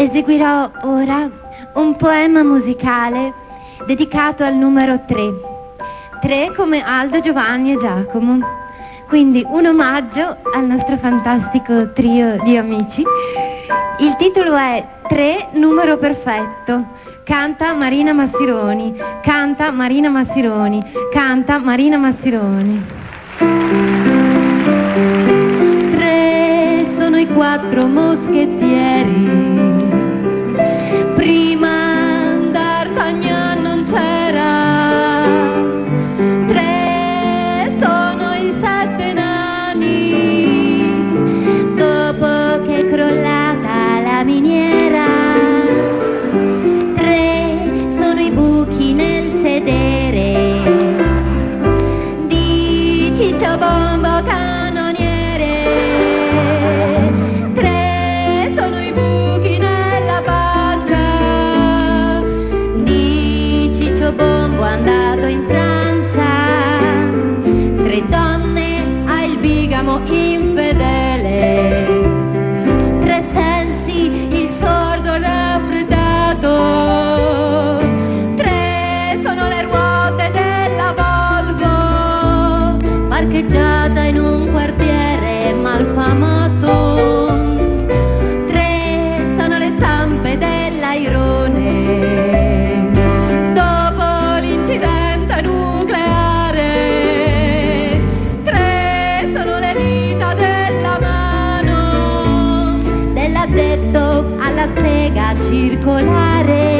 Eseguirò ora un poema musicale dedicato al numero 3. 3 come Aldo, Giovanni e Giacomo. Quindi un omaggio al nostro fantastico trio di amici. Il titolo è 3 numero perfetto. Canta Marina Massironi, canta Marina Massironi, canta Marina Massironi. Tre sono i quattro moschettieri parcheggiata in un quartiere malfamato. Tre sono le zampe dell'airone dopo l'incidente nucleare. Tre sono le dita della mano sega circolare.